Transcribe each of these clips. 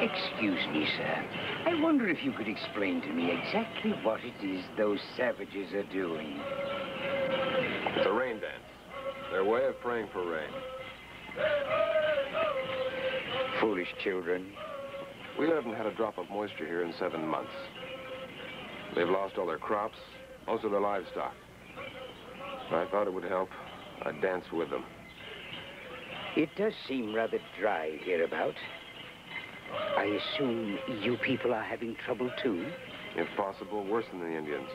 Excuse me, sir. I wonder if you could explain to me exactly what it is those savages are doing. It's a rain dance. Their way of praying for rain. Foolish children. We haven't had a drop of moisture here in seven months. They've lost all their crops, most of their livestock. I thought it would help. I'd dance with them. It does seem rather dry hereabout. I assume you people are having trouble too? If possible, worse than the Indians.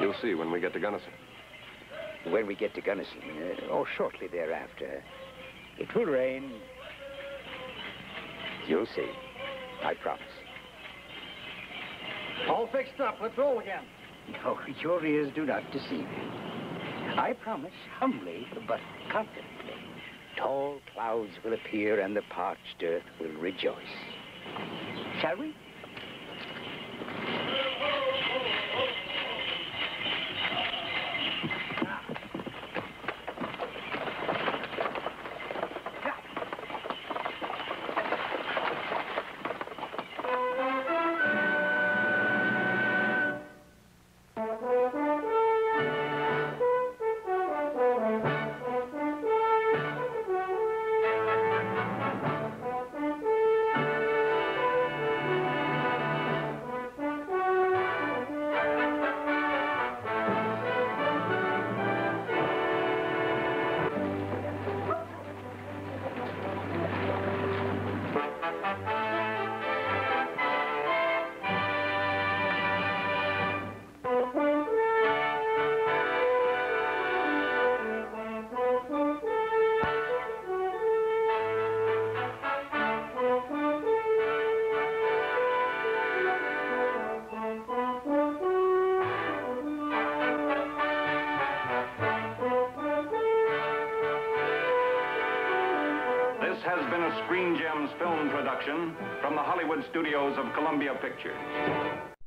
You'll see when we get to Gunnison. When we get to Gunnison, uh, or shortly thereafter, it will rain. You'll see. I promise. All fixed up. Let's roll again. No, your ears do not deceive you. I promise, humbly but confidently. Tall clouds will appear and the parched earth will rejoice. Shall we? This has been a Screen Gems film production from the Hollywood studios of Columbia Pictures.